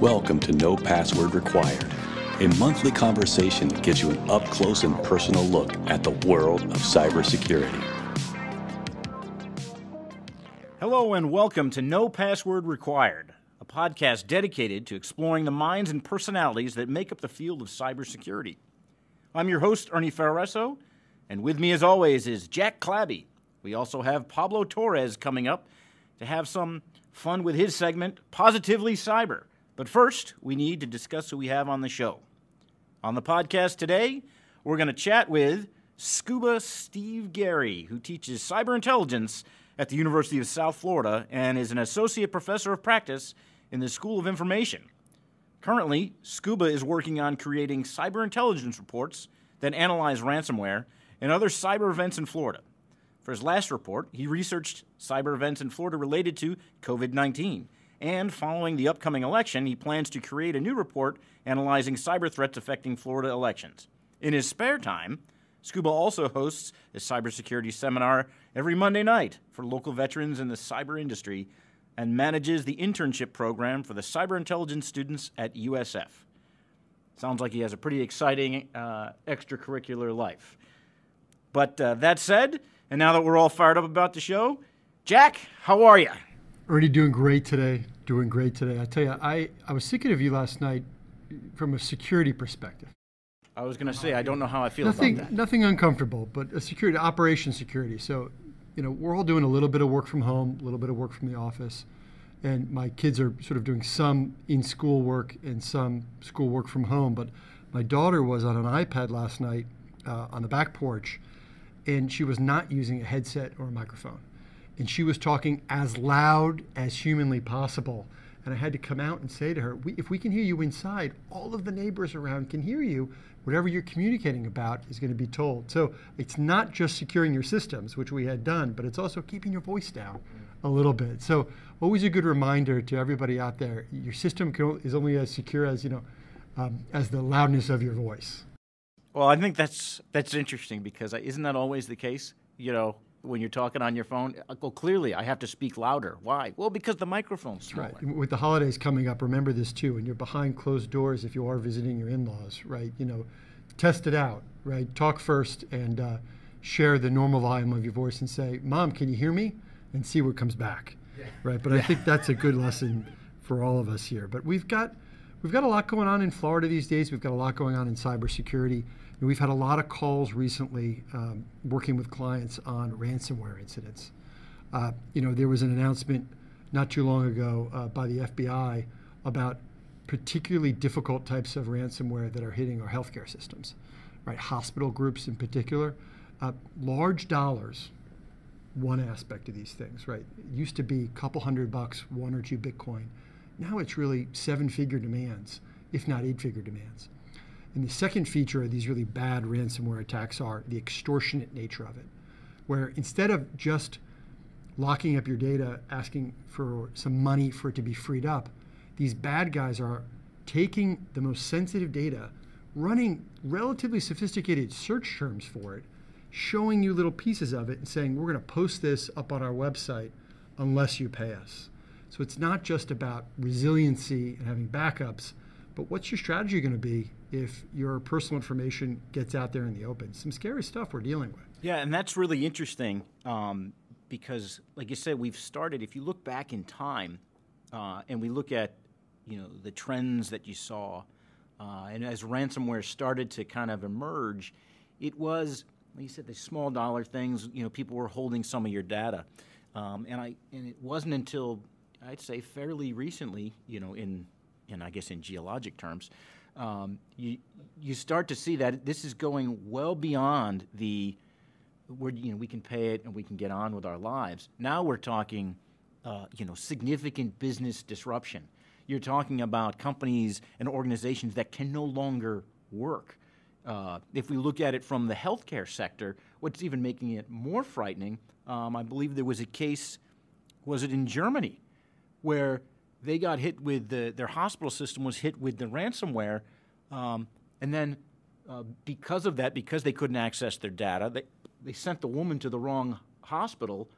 Welcome to No Password Required, a monthly conversation that gives you an up close and personal look at the world of cybersecurity. Hello, and welcome to No Password Required, a podcast dedicated to exploring the minds and personalities that make up the field of cybersecurity. I'm your host, Ernie Ferraresso, and with me, as always, is Jack Clabby. We also have Pablo Torres coming up to have some fun with his segment, Positively Cyber. But first, we need to discuss who we have on the show. On the podcast today, we're going to chat with Scuba Steve Gary, who teaches cyber intelligence at the University of South Florida and is an associate professor of practice in the School of Information. Currently, Scuba is working on creating cyber intelligence reports that analyze ransomware and other cyber events in Florida. For his last report, he researched cyber events in Florida related to COVID 19 and following the upcoming election, he plans to create a new report analyzing cyber threats affecting Florida elections. In his spare time, Scuba also hosts a cybersecurity seminar every Monday night for local veterans in the cyber industry and manages the internship program for the cyber intelligence students at USF. Sounds like he has a pretty exciting uh, extracurricular life. But uh, that said, and now that we're all fired up about the show, Jack, how are you? Ernie, doing great today. Doing great today. I tell you, I, I was thinking of you last night from a security perspective. I was going to say, I don't know how I feel nothing, about that. Nothing uncomfortable, but a security, operation security. So, you know, we're all doing a little bit of work from home, a little bit of work from the office. And my kids are sort of doing some in school work and some school work from home. But my daughter was on an iPad last night uh, on the back porch, and she was not using a headset or a microphone and she was talking as loud as humanly possible. And I had to come out and say to her, we, if we can hear you inside, all of the neighbors around can hear you. Whatever you're communicating about is going to be told. So it's not just securing your systems, which we had done, but it's also keeping your voice down a little bit. So always a good reminder to everybody out there: your system can, is only as secure as you know, um, as the loudness of your voice. Well, I think that's that's interesting because uh, isn't that always the case? You know, when you're talking on your phone? Well, clearly, I have to speak louder. Why? Well, because the microphone's smaller. Right. With the holidays coming up, remember this too. When you're behind closed doors, if you are visiting your in-laws, right? You know, test it out, right? Talk first and uh, share the normal volume of your voice and say, "Mom, can you hear me?" and see what comes back, yeah. right? But yeah. I think that's a good lesson for all of us here. But we've got we've got a lot going on in Florida these days. We've got a lot going on in cybersecurity. We've had a lot of calls recently um, working with clients on ransomware incidents. Uh, you know, there was an announcement not too long ago uh, by the FBI about particularly difficult types of ransomware that are hitting our healthcare systems, right? Hospital groups in particular. Uh, large dollars, one aspect of these things, right? It used to be a couple hundred bucks, one or two Bitcoin. Now it's really seven figure demands, if not eight figure demands. And the second feature of these really bad ransomware attacks are the extortionate nature of it, where instead of just locking up your data, asking for some money for it to be freed up, these bad guys are taking the most sensitive data, running relatively sophisticated search terms for it, showing you little pieces of it, and saying, we're going to post this up on our website unless you pay us. So it's not just about resiliency and having backups, but what's your strategy going to be if your personal information gets out there in the open. Some scary stuff we're dealing with. Yeah, and that's really interesting um, because, like you said, we've started. If you look back in time, uh, and we look at, you know, the trends that you saw, uh, and as ransomware started to kind of emerge, it was, like you said, the small dollar things. You know, people were holding some of your data, um, and I, and it wasn't until I'd say fairly recently, you know, in, in I guess in geologic terms, um, you you start to see that this is going well beyond the where you know we can pay it and we can get on with our lives. Now we're talking, uh, you know, significant business disruption. You're talking about companies and organizations that can no longer work. Uh, if we look at it from the healthcare sector, what's even making it more frightening, um, I believe there was a case, was it in Germany, where they got hit with the, their hospital system was hit with the ransomware, um, and then uh, because of that, because they couldn't access their data, they, they sent the woman to the wrong hospital,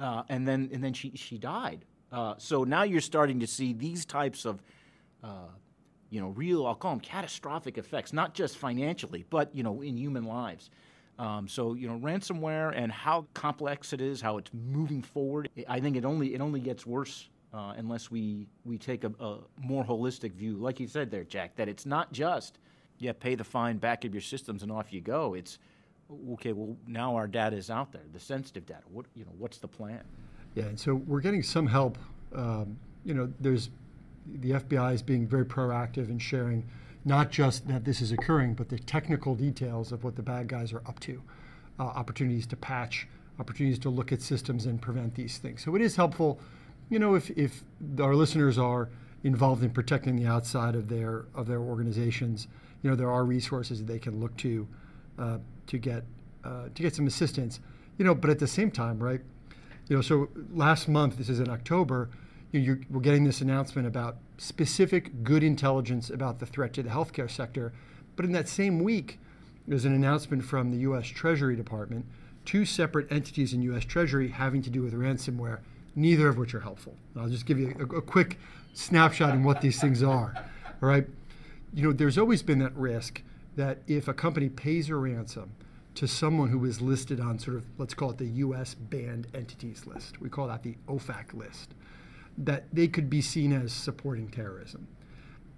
uh, and then and then she she died. Uh, so now you're starting to see these types of uh, you know, real, I'll call them catastrophic effects, not just financially, but, you know, in human lives. Um, so you know, ransomware and how complex it is, how it's moving forward. I think it only it only gets worse uh, unless we we take a, a, more holistic view. Like you said there, Jack, that it's not just yeah, pay the fine, back up your systems, and off you go. It's okay. Well, now our data is out there, the sensitive data. What you know, what's the plan? Yeah, and so we're getting some help. Um, you know, there's the FBI is being very proactive in sharing not just that this is occurring, but the technical details of what the bad guys are up to, uh, opportunities to patch, opportunities to look at systems and prevent these things. So it is helpful, you know, if, if our listeners are involved in protecting the outside of their of their organizations, you know, there are resources that they can look to uh, to get uh, to get some assistance. You know, but at the same time, right? You know, so last month, this is in October, you we're getting this announcement about specific good intelligence about the threat to the healthcare sector. But in that same week, there's an announcement from the U.S. Treasury Department, two separate entities in U.S. Treasury having to do with ransomware, neither of which are helpful. I'll just give you a, a quick snapshot on what these things are. All right, you know, there's always been that risk that if a company pays a ransom to someone who is listed on sort of let's call it the U.S. banned entities list, we call that the OFAC list that they could be seen as supporting terrorism.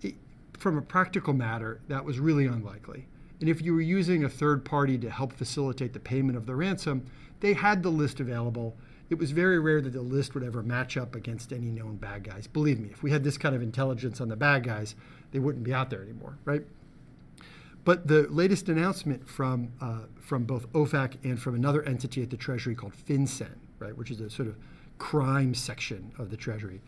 It, from a practical matter, that was really unlikely. And if you were using a third party to help facilitate the payment of the ransom, they had the list available. It was very rare that the list would ever match up against any known bad guys. Believe me, if we had this kind of intelligence on the bad guys, they wouldn't be out there anymore, right? But the latest announcement from uh, from both OFAC and from another entity at the Treasury called FinCEN, right, which is a sort of crime section of the Treasury.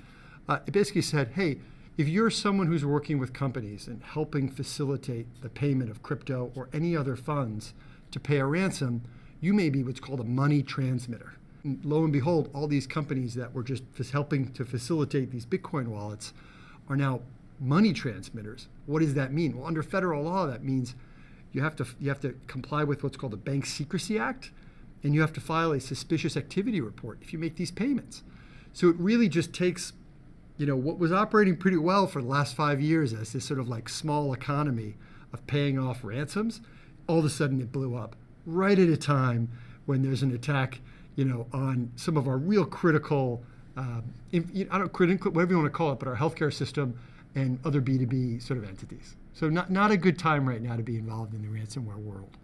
Uh, it basically said, hey, if you're someone who's working with companies and helping facilitate the payment of crypto or any other funds to pay a ransom, you may be what's called a money transmitter. And lo and behold, all these companies that were just helping to facilitate these Bitcoin wallets are now money transmitters. What does that mean? Well, under federal law, that means you have to you have to comply with what's called the Bank Secrecy Act, and you have to file a suspicious activity report if you make these payments. So it really just takes, you know, what was operating pretty well for the last five years as this sort of like small economy of paying off ransoms, all of a sudden it blew up right at a time when there's an attack, you know, on some of our real critical, uh, I don't critical, whatever you want to call it, but our healthcare system and other B2B sort of entities. So not, not a good time right now to be involved in the ransomware world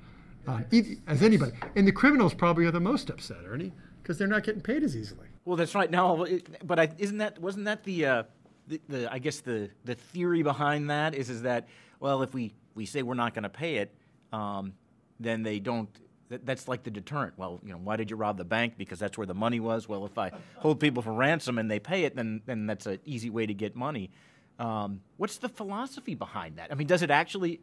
um, as anybody. And the criminals probably are the most upset, Ernie, because they're not getting paid as easily. Well, that's right. Now, but I, isn't that wasn't that the, uh, the, the I guess the the theory behind that is is that well, if we we say we're not going to pay it, um, then they don't. That, that's like the deterrent. Well, you know, why did you rob the bank? Because that's where the money was. Well, if I hold people for ransom and they pay it, then then that's an easy way to get money. Um, what's the philosophy behind that? I mean, does it actually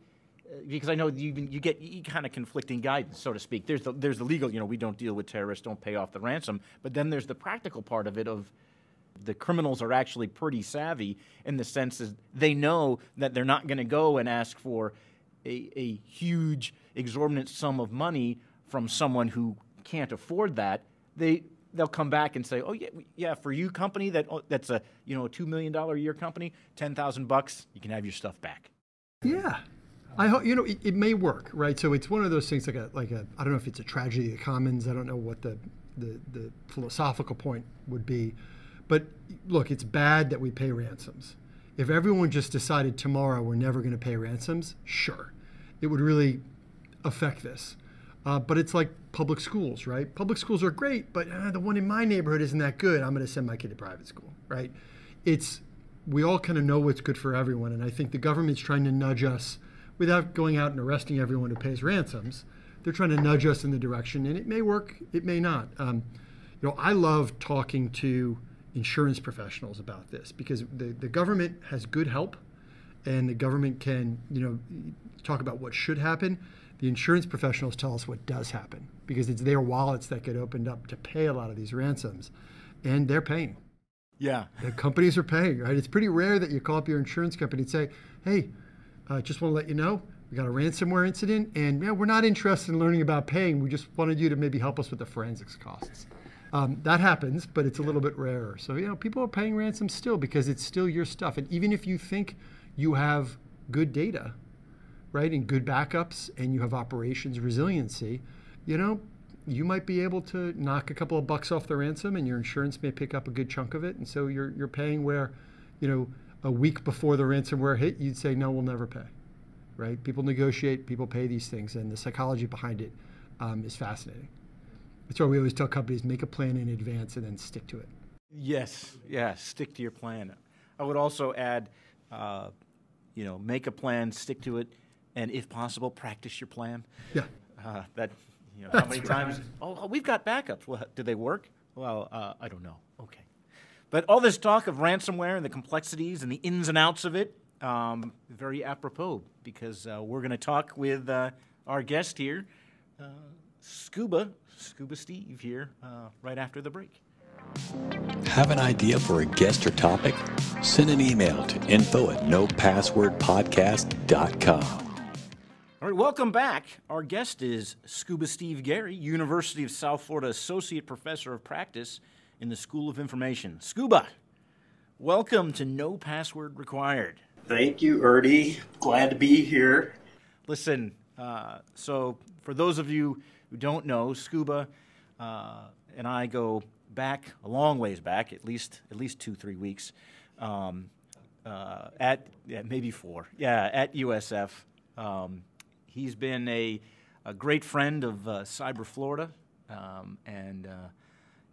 because I know you you get you kind of conflicting guidance, so to speak. There's the there's the legal, you know, we don't deal with terrorists, don't pay off the ransom, but then there's the practical part of it of the criminals are actually pretty savvy in the sense that they know that they're not going to go and ask for a, a huge exorbitant sum of money from someone who can't afford that. They they'll come back and say, "Oh yeah, yeah, for you company that oh, that's a you know a two million dollar a year company, ten thousand bucks, you can have your stuff back." Yeah, I hope you know it, it, may work, right? So it's one of those things like a like a I don't know if it's a tragedy of the commons. I don't know what the the, the philosophical point would be, but look, it's bad that we pay ransoms. If everyone just decided tomorrow we're never going to pay ransoms, sure, it would really affect this. Uh, but it's like public schools, right? Public schools are great, but uh, the one in my neighborhood isn't that good. I'm going to send my kid to private school, right? It's we all kind of know what's good for everyone, and I think the government's trying to nudge us without going out and arresting everyone who pays ransoms. They're trying to nudge us in the direction, and it may work, it may not. Um, you know, I love talking to insurance professionals about this because the, the government has good help, and the government can, you know, talk about what should happen. The insurance professionals tell us what does happen because it's their wallets that get opened up to pay a lot of these ransoms, and they're paying. Yeah. The companies are paying, right? It's pretty rare that you call up your insurance company and say, hey, uh, just want to let you know we got a ransomware incident, and yeah, we're not interested in learning about paying. We just wanted you to maybe help us with the forensics costs. Um, that happens, but it's a little bit rarer. So you know, people are paying ransom still because it's still your stuff, and even if you think you have good data, right, and good backups, and you have operations resiliency, you know, you might be able to knock a couple of bucks off the ransom, and your insurance may pick up a good chunk of it, and so you're you're paying where, you know, a week before the ransomware hit, you'd say no, we'll never pay, right? People negotiate, people pay these things, and the psychology behind it um, is fascinating. That's why we always tell companies make a plan in advance and then stick to it. Yes, yeah, stick to your plan. I would also add, uh, you know, make a plan, stick to it, and if possible, practice your plan. Yeah. Uh, that, you know, how many times? Oh, we've got backups. Well, do they work? Well, uh, I don't know. Okay. But all this talk of ransomware and the complexities and the ins and outs of it, um, very apropos because uh, we're going to talk with uh, our guest here, uh, Scuba, Scuba Steve here, uh, right after the break. Have an idea for a guest or topic? Send an email to info at nopasswordpodcast.com. All right, welcome back. Our guest is Scuba Steve Gary, University of South Florida Associate Professor of Practice in the School of Information. Scuba, welcome to No Password Required. Thank you, Ernie. Glad to be here. Listen, uh, so for those of you who don't know, Scuba uh, and I go back a long ways back, at least at least two three weeks, um, uh, at yeah, maybe four, yeah, at USF. Um, he's been a, a great friend of uh, Cyber Florida, um, and uh,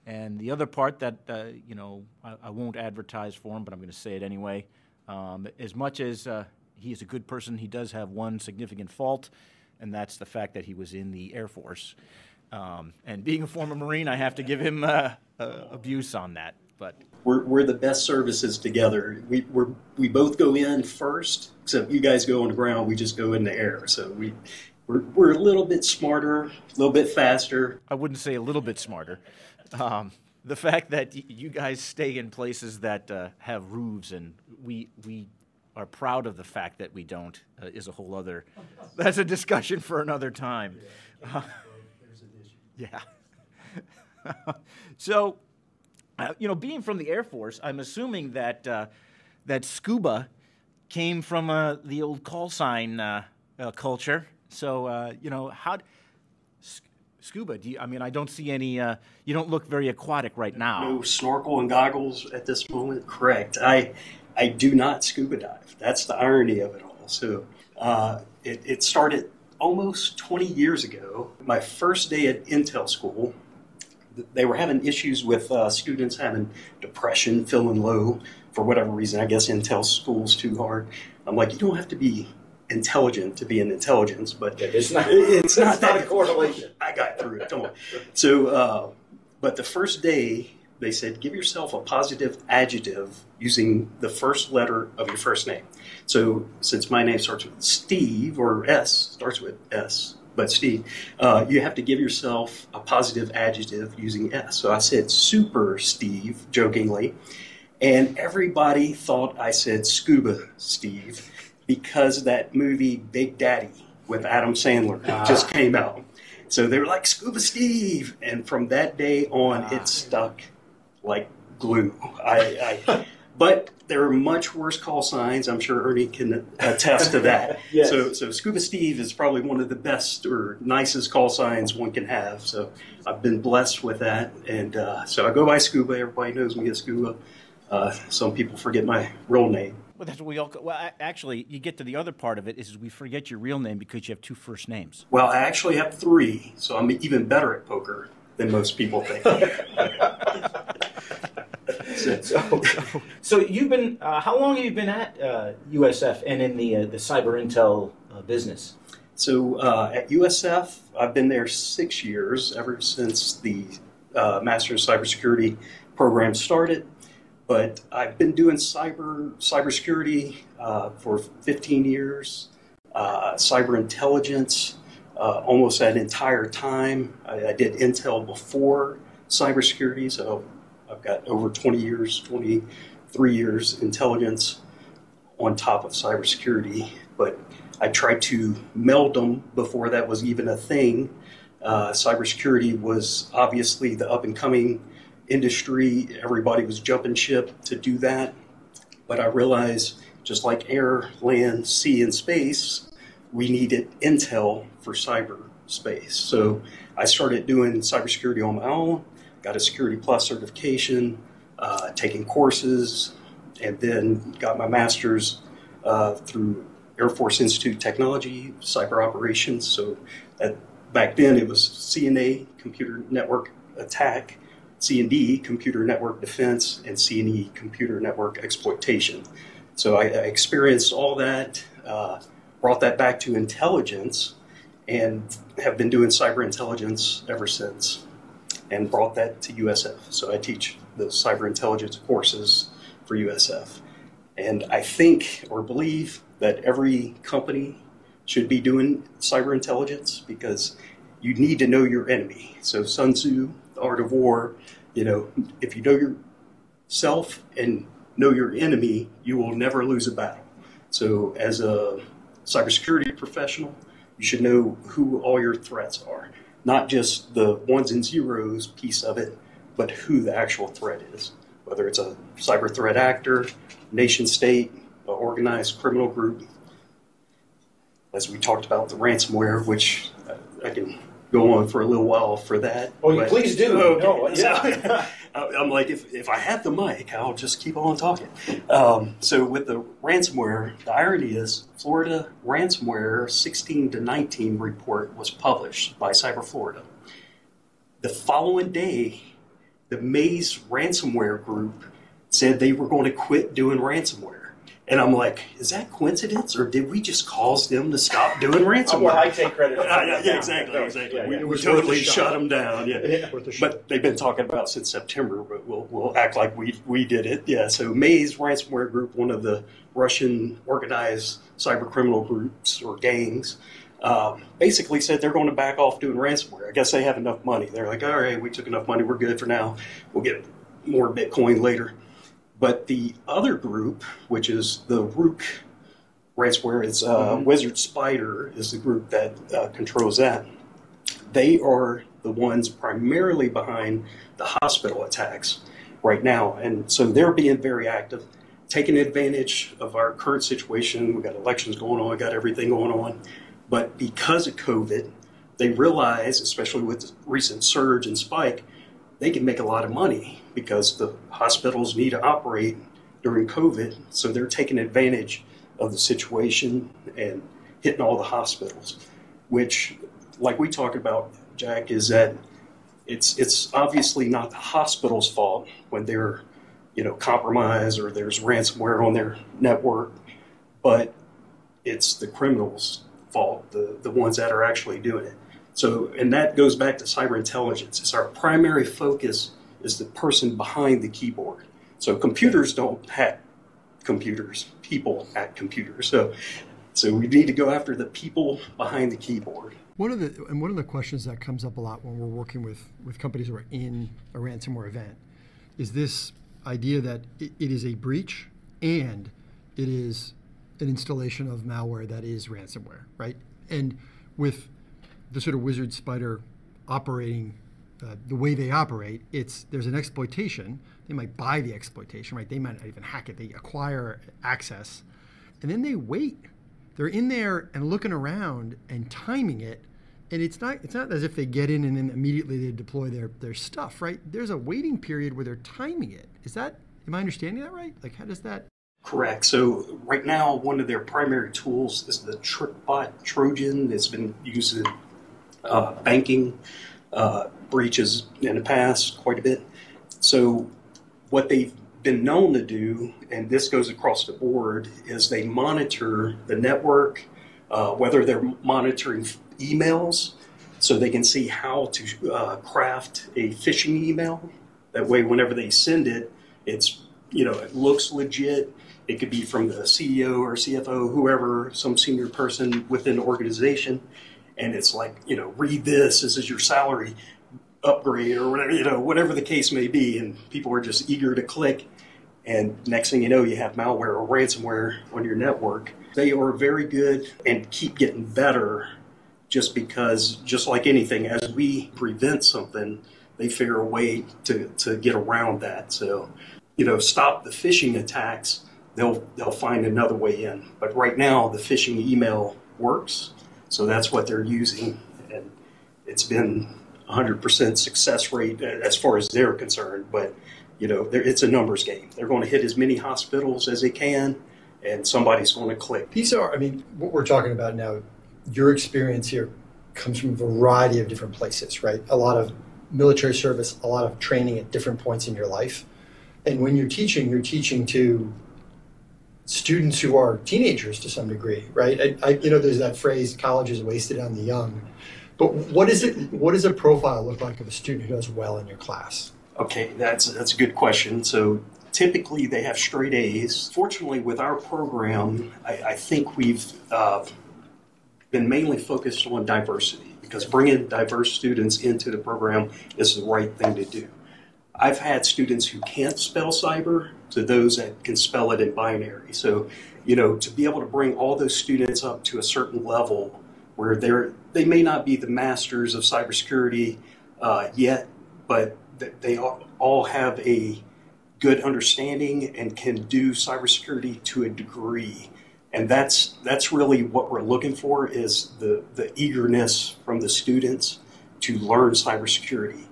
and the other part that uh, you know I, I, won't advertise for him, but I'm going to say it anyway. Um, as much as uh, he is a good person, he does have one significant fault, and that's the fact that he was in the Air Force. Um, and being a former Marine, I have to give him uh, abuse on that. But we're, we're the best services together. We we we both go in first, except you guys go on the ground. We just go in the air. So we we're, we're a little bit smarter, a little bit faster. I wouldn't say a little bit smarter. Um, the fact that you guys stay in places that uh, have roofs and we we are proud of the fact that we don't uh, is a whole other. That's a discussion for another time. Uh, yeah. so, uh, you know, being from the Air Force, I'm assuming that uh, that scuba came from uh, the old call sign uh, uh, culture. So, uh, you know, how scuba? Do you, I mean, I don't see any. you don't look very aquatic right now. No snorkel and goggles at this moment. Correct. I I do not scuba dive. That's the irony of it all. So, it, it started almost 20 years ago, my first day at Intel school, they were having issues with uh, students having depression, feeling low for whatever reason. I guess Intel school's too hard. I'm like, you don't have to be intelligent to be an intelligence, but it's not. It's not it's that not a correlation. I got through it. Don't. So, uh, but the first day they said, give yourself a positive adjective using the first letter of your first name. So, since my name starts with Steve, or S starts with S, but Steve, uh, you have to give yourself a positive adjective using S. So I said super Steve, jokingly, and everybody thought I said scuba Steve because that movie Big Daddy with Adam Sandler just came out. So they were like, Scuba Steve. And from that day on, it ah. stuck like glue. I, I but there are much worse call signs. I'm sure Ernie can attest to that. yes. So, so Scuba Steve is probably one of the best or nicest call signs one can have. So I've been blessed with that, and uh, so I go by Scuba. Everybody knows me as Scuba. Uh, some people forget my real name. Well, that's what we all. Well, actually, you get to the other part of it is we forget your real name because you have two first names. Well, I actually have three, so I'm even better at poker than most people think. so, so, so, you've been uh, how long have you been at uh, USF and in the uh, the cyber intel uh, business? So uh, at USF, I've been there six years, ever since the uh, Master of Cybersecurity program started. But I've been doing cyber cybersecurity for 15 years, cyber intelligence almost that entire time. I, I did intel before cybersecurity, so I've got over 20 years, 23 years intelligence on top of cybersecurity, but I tried to meld them before that was even a thing. Uh, cybersecurity was obviously the up and coming industry. Everybody was jumping ship to do that. But I realized just like air, land, sea, and space, we needed intel for cyberspace. So I started doing cybersecurity on my own, got a Security Plus certification, uh, taking courses, and then got my master's uh, through Air Force Institute Technology, Cyber Operations. So back then it was CNA, Computer Network Attack, CND, Computer Network Defense, and CNE, Computer Network Exploitation. So I, I experienced all that, uh, brought that back to intelligence, and have been doing cyber intelligence ever since, and brought that to USF. So I teach the cyber intelligence courses for USF. And I think or believe that every company should be doing cyber intelligence because you need to know your enemy. So Sun Tzu, the art of war, you know, if you know yourself and know your enemy, you will never lose a battle. So as a cybersecurity professional, you should know who all your threats are, not just the ones and zeros piece of it, but who the actual threat is, whether it's a cyber threat actor, nation state, organized criminal group. As we talked about the ransomware, which uh, I can go on for a little while for that. Oh, but, please do. Okay. No, yeah. I'm like, if, if I have the mic, I'll just keep on talking. Um, so with the ransomware, the irony is Florida ransomware 16 to 19 report was published by Cyber Florida. The following day, the Maze ransomware group said they were going to quit doing ransomware. And I'm like, is that coincidence, or did we just cause them to stop doing ransomware? well, I take credit. Uh, yeah, yeah, exactly, exactly. Yeah, yeah. We, we totally shut them down. Yeah, but they've been talking about since September. But we'll we'll act like we we did it. Yeah. So Maze ransomware group, one of the Russian organized cyber criminal groups or gangs, um, basically said they're going to back off doing ransomware. I guess they have enough money. They're like, all right, we took enough money. We're good for now. We'll get more Bitcoin later. But the other group, which is the Ryuk ransomware, is uh, mm-hmm. Wizard Spider is the group that uh, controls that. They are the ones primarily behind the hospital attacks right now, and so they're being very active, taking advantage of our current situation. We've got elections going on, we've got everything going on, but because of COVID, they realize, especially with the recent surge and spike, they can make a lot of money because the hospitals need to operate during COVID. So they're taking advantage of the situation and hitting all the hospitals, which, like we talked about, Jack, is that it's it's obviously not the hospital's fault when they're you know compromised or there's ransomware on their network, but it's the criminals' fault, the the ones that are actually doing it. So, and that goes back to cyber intelligence. It's our primary focus is the person behind the keyboard. So computers don't hack computers. People hack computers. So, so we need to go after the people behind the keyboard. One of the and one of the questions that comes up a lot when we're working with with companies who are in a ransomware event is this idea that it, it is a breach and it is an installation of malware that is ransomware, right? And with the sort of wizard spider operating uh, the way they operate, it's there's an exploitation. They might buy the exploitation, right? They might not even hack it. They acquire access, and then they wait. They're in there and looking around and timing it, and it's not it's not as if they get in and then immediately they deploy their their stuff, right? There's a waiting period where they're timing it. Is that am I understanding that right? Like how does that? Correct. So right now, one of their primary tools is the TrickBot Trojan. It's been used in uh, banking uh, breaches in the past quite a bit. So, what they've been known to do, and this goes across the board, is they monitor the network, uh, whether they're monitoring emails, so they can see how to uh, craft a phishing email. That way, whenever they send it, it's you know it looks legit. It could be from the CEO or CFO, whoever, some senior person within the organization and it's like you know read this this is your salary upgrade or whatever you know whatever the case may be. And people are just eager to click. And next thing you know you have malware or ransomware on your network. They are very good and keep getting better just because just like anything as we prevent something they figure a way to, to get around that. So you know stop the phishing attacks. They'll they'll find another way in. But right now, the phishing email works, so that's what they're using, and it's been 100% success rate uh, as far as they're concerned. But you know, it's a numbers game. They're going to hit as many hospitals as they can, and somebody's going to click. These are, I mean, what we're talking about now. Your experience here comes from a variety of different places, right? A lot of military service, a lot of training at different points in your life. And when you're teaching, you're teaching to students who are teenagers to some degree, right? I, I, you know, there's that phrase, college is wasted on the young. But what is it? What does a profile look like of a student who does well in your class? Okay, that's that's a good question. So typically they have straight A's. Fortunately, with our program, I, I think we've uh, been mainly focused on diversity because bringing diverse students into the program is the right thing to do. I've had students who can't spell cyber to those that can spell it in binary. So, you know, to be able to bring all those students up to a certain level where they're they may not be the masters of cybersecurity uh, yet, but they all have a good understanding and can do cybersecurity to a degree. And that's that's really what we're looking for is the, the eagerness from the students to learn cybersecurity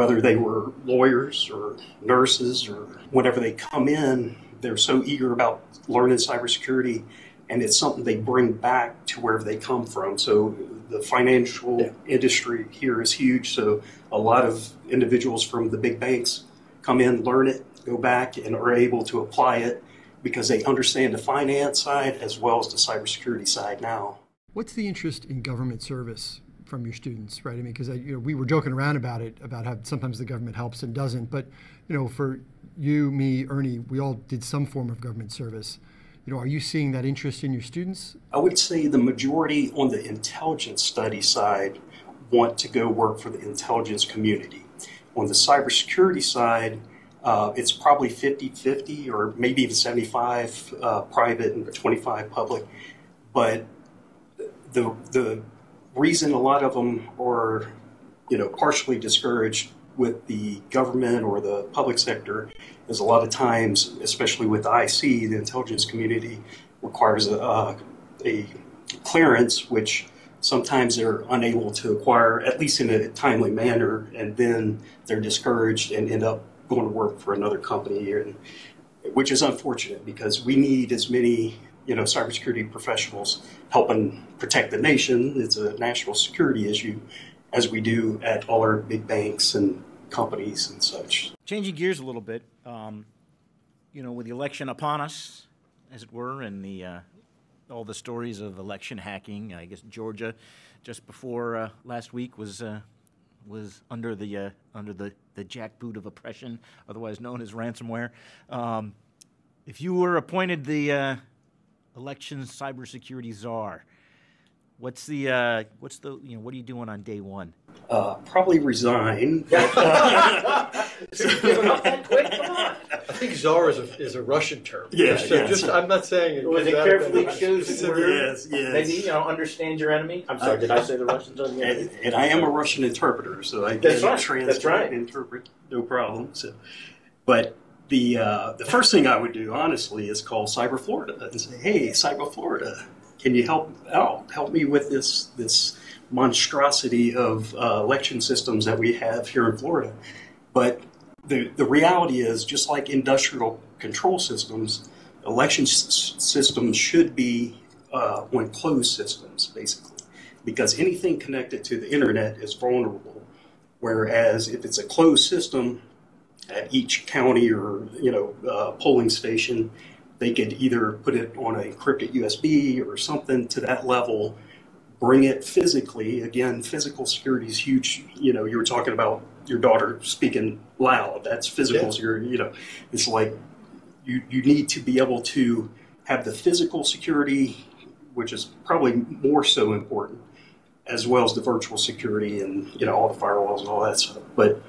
whether they were lawyers or nurses or whenever they come in, they're so eager about learning cybersecurity, and it's something they bring back to wherever they come from. So the financial yeah. industry here is huge. So a lot of individuals from the big banks come in, learn it, go back, and are able to apply it because they understand the finance side as well as the cybersecurity side now. What's the interest in government service from your students, right? I mean, because you know, we were joking around about it, about how sometimes the government helps and doesn't. But you know, for you, me, Ernie, we all did some form of government service. You know, are you seeing that interest in your students? I would say the majority on the intelligence study side want to go work for the intelligence community. On the cybersecurity side, uh, it's probably 50 50 or maybe even 75 uh, private and 25 public. But the, the reason a lot of them are, you know, partially discouraged with the government or the public sector is a lot of times, especially with IC, the intelligence community requires a, a clearance, which sometimes they're unable to acquire, at least in a timely manner, and then they're discouraged and end up going to work for another company, and, which is unfortunate because we need as many you know, cybersecurity professionals helping protect the nation. It's a national security issue, as we do at all our big banks and companies and such. Changing gears a little bit, um, you know, with the election upon us, as it were, and the uh, all the stories of election hacking. I guess Georgia, just before uh, last week, was uh, was under the uh, under the the jackboot of oppression, otherwise known as ransomware. Um, if you were appointed the uh, election cybersecurity czar. What's the uh, what's the you know what are you doing on day one? Uh, probably resign. I think czar is a, is a Russian term. Yeah, so yeah just I'm not saying it. Was it carefully chosen word? Yes, yes. Maybe you know understand your enemy. I'm sorry, did I say the Russians on the and, and I am a Russian interpreter, so I can right. translate right. and interpret no problem. So, but the uh, the first thing I would do, honestly, is call Cyber Florida and say, "Hey, Cyber Florida, can you help out? Help me with this this monstrosity of uh, election systems that we have here in Florida." But the the reality is, just like industrial control systems, election s- systems should be uh, on closed systems, basically, because anything connected to the internet is vulnerable. Whereas if it's a closed system, at each county or you know uh, polling station, they could either put it on an encrypted USB or something to that level, bring it physically. Again, physical security is huge. You know, you were talking about your daughter speaking loud. That's physical yeah. security. You know, it's like you you need to be able to have the physical security, which is probably more so important, as well as the virtual security and you know all the firewalls and all that stuff. But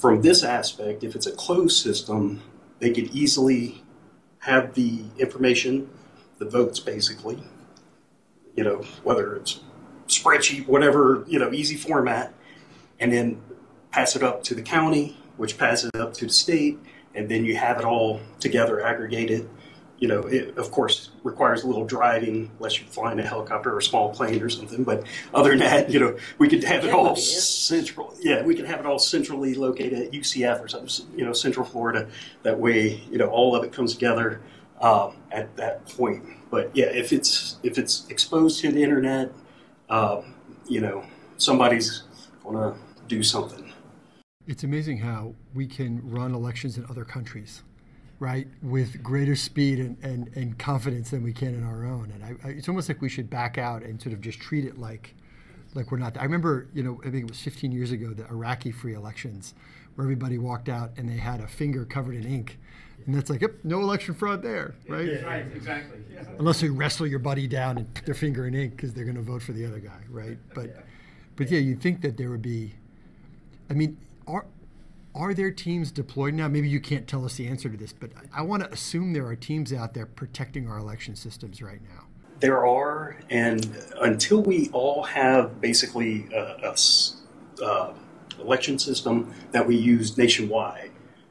from this aspect, if it's a closed system, they could easily have the information, the votes basically, you know, whether it's spreadsheet, whatever, you know, easy format, and then pass it up to the county, which passes it up to the state, and then you have it all together aggregated. You know, it of course requires a little driving unless you're flying a helicopter or a small plane or something. But other than that, you know, we could have it all central. Yeah, we could have it all centrally located at UCF or something, you know, Central Florida. That way, you know, all of it comes together um, at that point. But yeah, if it's if it's exposed to the internet, um, you know, somebody's going to do something. It's amazing how we can run elections in other countries right, with greater speed and, and, and confidence than we can in our own. And I, I, it's almost like we should back out and sort of just treat it like like we're not. I remember, you know, I think it was 15 years ago, the Iraqi free elections, where everybody walked out and they had a finger covered in ink. And that's like, yep, no election fraud there, right? Yeah, right, exactly. Yeah. Unless you wrestle your buddy down and put their finger in ink because they're going to vote for the other guy, right? But, yeah. but yeah, you'd think that there would be. I mean, are are there teams deployed now? Maybe you can't tell us the answer to this, but I want to assume there are teams out there protecting our election systems right now. There are, and until we all have basically a, a uh, election system that we use nationwide,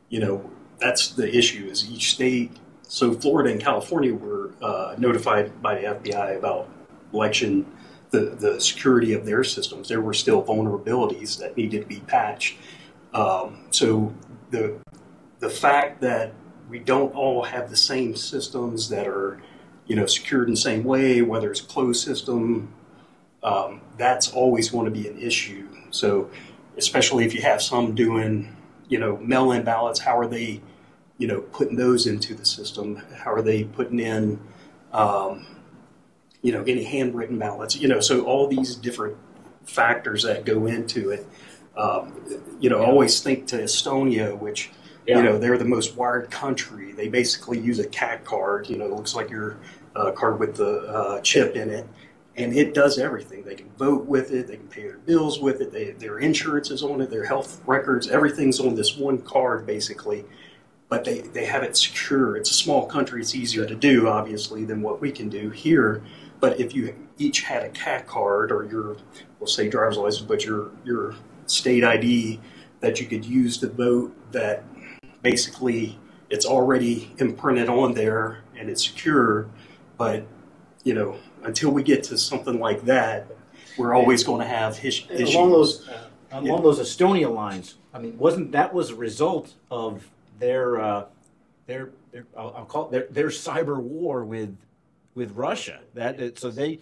you know, that's the issue. Is each state. So Florida and California were uh, notified by the FBI about election, the the security of their systems. There were still vulnerabilities that needed to be patched um, so the the fact that we don't all have the same systems that are, you know, secured in the same way, whether it's closed system, um, that's always going to be an issue. So, especially if you have some doing, you know, mail-in ballots, how are they, you know, putting those into the system? How are they putting in, um, you know, any handwritten ballots? You know, so all these different factors that go into it. Um, you know, yeah. always think to Estonia, which yeah. you know they're the most wired country. They basically use a CAC card. You know, it looks like your uh, card with the uh, chip in it, and it does everything. They can vote with it. They can pay their bills with it. They, their insurance is on it. Their health records, everything's on this one card basically. But they, they have it secure. It's a small country. It's easier to do, obviously, than what we can do here. But if you each had a CAC card or your, we'll say driver's license, but your your state ID that you could use to vote that basically it's already imprinted on there and it's secure. But, you know, until we get to something like that, we're always going to have his, issues. Along those, uh, along yeah. those Estonia lines, I mean, wasn't that was a result of their, uh, their, their I'll, I'll, call it their, their cyber war with, with Russia. That so they,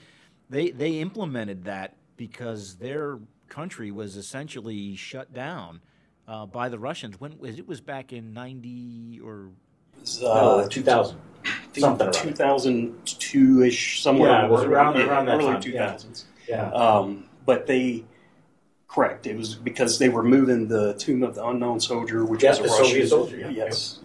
they, they implemented that because their country was essentially shut down uh, by the Russians. When it was back in ninety or uh, two thousand, something two thousand two ish somewhere. Yeah, it was around around that early two thousands. Yeah. yeah. Um, but they. Correct. It was because they were moving the Tomb of the Unknown Soldier, which yeah, was a Russian soldier. Yeah. Yes,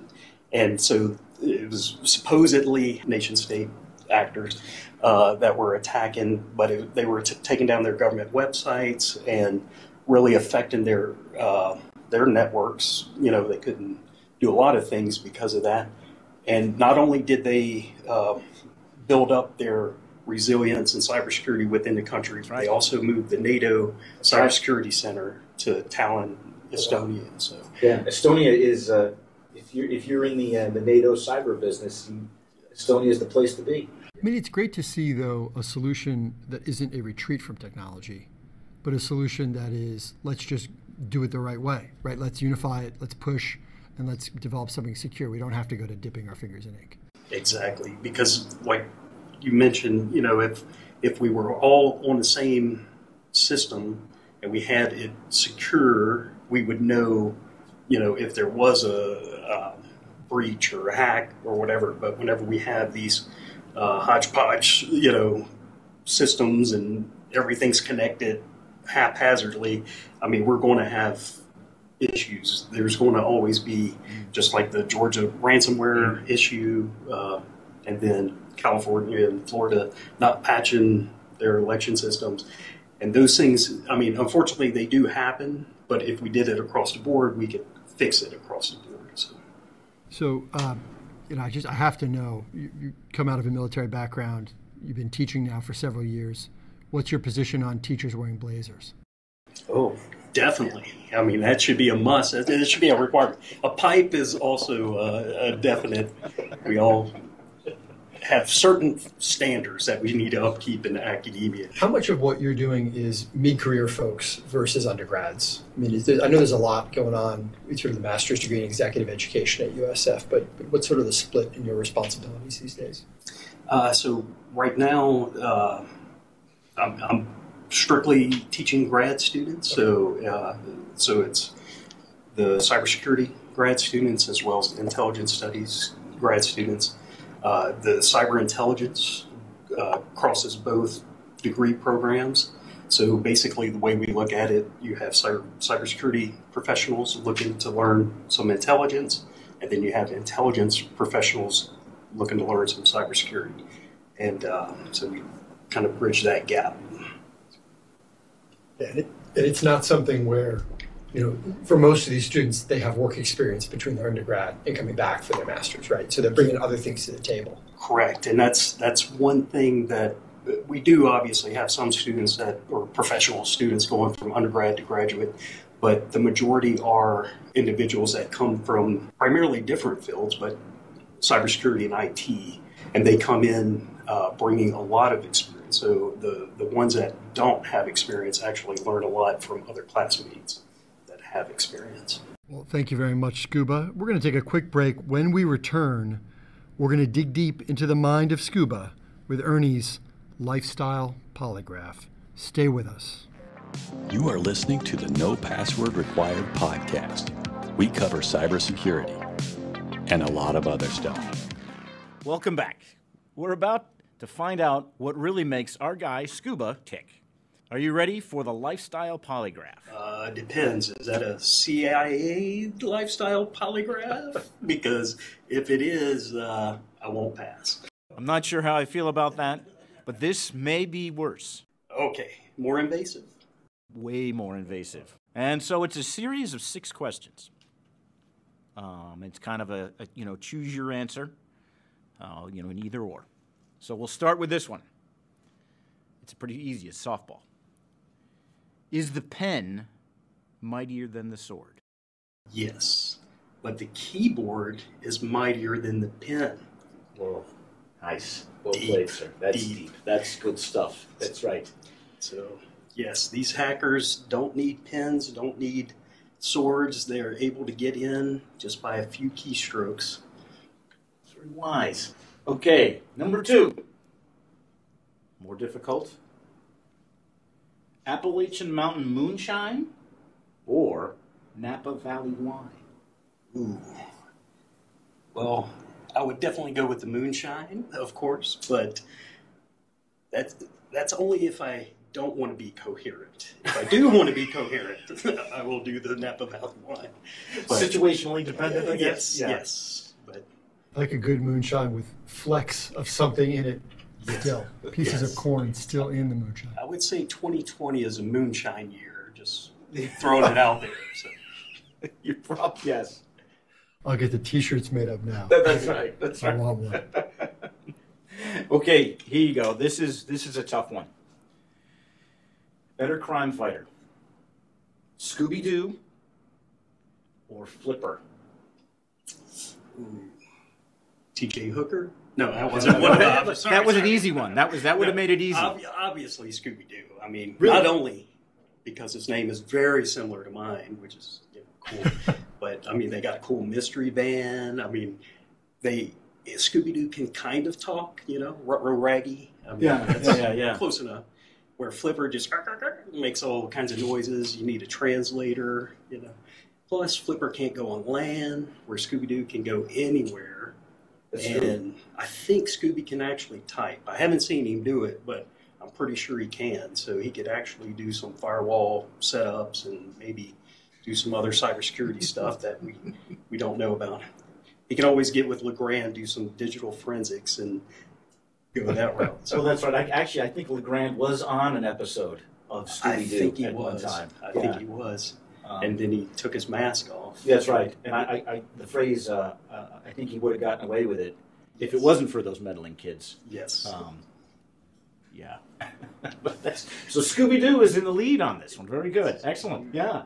and so it was supposedly nation state actors uh, that were attacking, but it, they were t- taking down their government websites and really affecting their uh, their networks. You know, they couldn't do a lot of things because of that. And not only did they uh, build up their resilience and cybersecurity within the country, right. they also moved the NATO cybersecurity center to Tallinn, Estonia. So yeah, Estonia is uh, if you're if you're in the uh, the NATO cyber business, Estonia is the place to be. I mean, it's great to see, though, a solution that isn't a retreat from technology, but a solution that is let's just do it the right way, right? Let's unify it, let's push, and let's develop something secure. We don't have to go to dipping our fingers in ink. Exactly, because like you mentioned, you know, if if we were all on the same system and we had it secure, we would know, you know, if there was a, a breach or a hack or whatever. But whenever we have these uh, hodgepodge, you know, systems and everything's connected haphazardly, I mean, we're going to have issues. There's going to always be, just like the Georgia ransomware issue, uh, and then California and Florida not patching their election systems. And those things, I mean, unfortunately, they do happen, but if we did it across the board, we could fix it across the board. So, so um, you know, I just I have to know. You, you come out of a military background. You've been teaching now for several years. What's your position on teachers wearing blazers? Oh, definitely. I mean, that should be a must. It should be a requirement. A pipe is also uh, a definite. We all have certain standards that we need to upkeep in academia. How much of what you're doing is mid-career folks versus undergrads? I mean, there, I know there's a lot going on with sort of the master's degree in executive education at USF, but, but what's sort of the split in your responsibilities these days? Uh, so right now, uh, I'm, I'm, strictly teaching grad students. So uh, so it's the cybersecurity grad students as well as intelligence studies grad students. Uh, the cyber intelligence uh, crosses both degree programs. So basically, the way we look at it, you have cyber, cybersecurity professionals looking to learn some intelligence, and then you have intelligence professionals looking to learn some cybersecurity. And uh, so we kind of bridge that gap. And, it, and it's not something where you know, for most of these students, they have work experience between their undergrad and coming back for their master's, right? So they're bringing other things to the table. Correct, and that's that's one thing that we do. Obviously, have some students that or professional students going from undergrad to graduate, but the majority are individuals that come from primarily different fields, but cybersecurity and IT, and they come in uh, bringing a lot of experience. So the the ones that don't have experience actually learn a lot from other classmates have experience. Well, thank you very much, Scuba. We're going to take a quick break. When we return, we're going to dig deep into the mind of Scuba with Ernie's lifestyle polygraph. Stay with us. You are listening to the No Password Required podcast. We cover cybersecurity and a lot of other stuff. Welcome back. We're about to find out what really makes our guy Scuba tick. Are you ready for the lifestyle polygraph? Uh, depends. Is that a CIA lifestyle polygraph? because if it is, uh, I won't pass. I'm not sure how I feel about that, but this may be worse. Okay, more invasive. Way more invasive. And so it's a series of six questions. Um, it's kind of a, a, you know choose your answer, uh, you know, in either or. So we'll start with this one. It's pretty easy. It's softball. Is the pen mightier than the sword? Yes, but the keyboard is mightier than the pen. Whoa, nice. Well deep, played, sir. That's deep. deep. That's good stuff. That's right. So, yes, these hackers don't need pens, don't need swords. They are able to get in just by a few keystrokes. It's very wise. Okay, number two. More difficult. Appalachian Mountain Moonshine or Napa Valley Wine? Ooh. Well, I would definitely go with the moonshine, of course, but that's that's only if I don't want to be coherent. If I do want to be coherent, I will do the Napa Valley wine. But, Situationally dependent, I guess. Yes, yeah. yes. But like a good moonshine with flecks of something in it still pieces yes. of corn still in the moonshine. I would say 2020 is a moonshine year. Just throwing it out there. So. You're probably yes. I'll get the T-shirts made up now. That's right. That's right. I want one. okay, here you go. This is this is a tough one. Better crime fighter, Scooby Doo, or Flipper. T.J. Hooker. No, that wasn't one of them. Sorry, that was sorry. an easy one. That was that would have made it easy. Obviously, Scooby Doo. I mean, really? not only because his name is very similar to mine, which is you know, cool, but I mean, they got a cool mystery van. I mean, they Scooby Doo can kind of talk, you know, raggy. I mean, yeah, yeah, yeah, yeah, close enough. Where Flipper just makes all kinds of noises. You need a translator, you know. Plus, Flipper can't go on land, where Scooby Doo can go anywhere that's and true. I think Scooby can actually type. I haven't seen him do it, but I'm pretty sure he can. So he could actually do some firewall setups and maybe do some other cybersecurity stuff that we we don't know about. He can always get with Legrand, do some digital forensics, and go that route. So well, that's right. I, actually, I think Legrand was on an episode of Scooby Doo at was. one time. I yeah. think he was. Um, and then he took his mask off. That's right. And I, I the phrase, uh, uh, I think he would have gotten away with it if it wasn't for those meddling kids. Yes. Um, yeah. so Scooby Doo is in the lead on this one. Very good. Excellent. Yeah.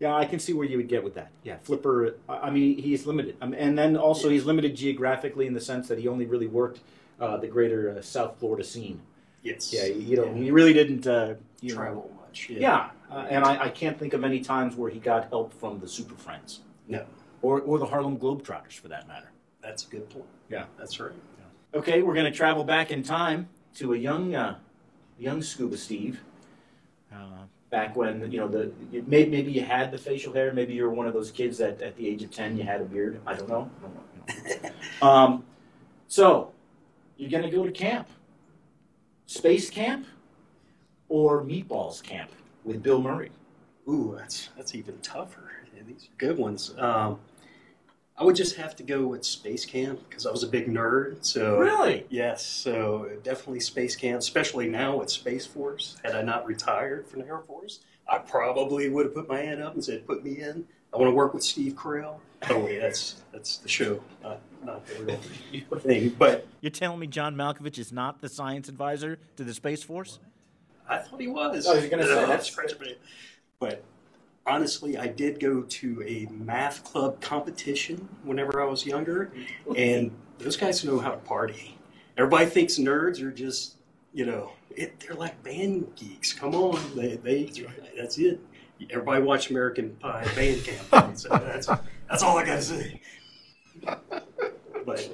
Yeah, I can see where you would get with that. Yeah, Flipper. I mean, he's limited, um, and then also he's limited geographically in the sense that he only really worked uh, the greater uh, South Florida scene. Yes. Yeah, you know, he really didn't uh, you know, travel much. Yeah, uh, and I, I can't think of any times where he got help from the Super Friends No, or, or the Harlem Globetrotters for that matter. that's a good point. Yeah. That's right. Okay, we're going to travel back in time to a young, uh, young Scuba Steve. Uh, back when you know the you, maybe, maybe you had the facial hair, maybe you were one of those kids that at the age of ten you had a beard. I don't know. I don't know. um, so you're going to go to camp, space camp, or meatballs camp with Bill Murray. Ooh, that's that's even tougher. Yeah, these are good ones. Um, I would just have to go with Space Camp because I was a big nerd. So Really? yes, so definitely Space Camp, especially now with Space Force. Had I not retired from the Air Force, I probably would have put my hand up and said, "Put me in. I want to work with Steve Carell." Oh wait, that's that's the show, not not the real thing. But You're telling me John Malkovich is not the science advisor to the Space Force? I thought he was. Oh, I was gonna say, that's- French, but- But honestly, I did go to a math club competition whenever I was younger, and those guys know how to party. Everybody thinks nerds are just, you know, it, they're like band geeks. Come on, they, they that's it. Everybody watched American Pie band camp. So that's that's all I got to say. But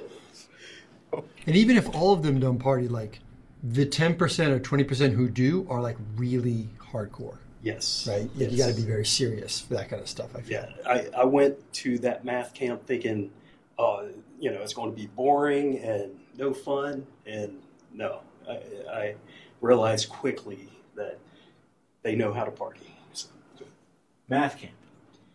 And even if all of them don't party, like the 10% or 20% who do are like really hardcore, yes, right? Like, yes. You got to be very serious for that kind of stuff. I feel. Yeah, I, I went to that math camp thinking, uh, you know, it's going to be boring and no fun. And no, I, I realized quickly that they know how to party. So, math camp.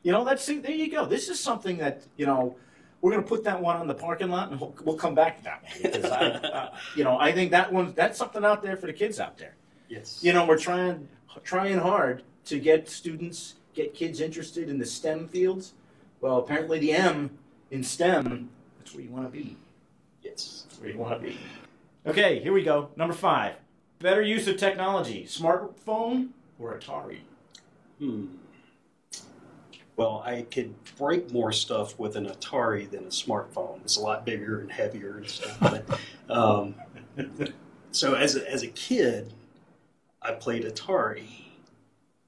You know, that's there you go. This is something that you know we're going to put that one on the parking lot, and we'll, we'll come back to that one because I, uh, you know, I think that one that's something out there for the kids out there. yes. You know, we're trying trying hard to get students, get kids interested in the STEM fields. Well, apparently the M in STEM, that's where you want to be. Yes. That's where you want to be. Okay, here we go. Number five. Better use of technology: smartphone or Atari. Hmm. Well, I could break more stuff with an Atari than a smartphone. It's a lot bigger and heavier and stuff. But, um, so as a, as a kid, I played Atari,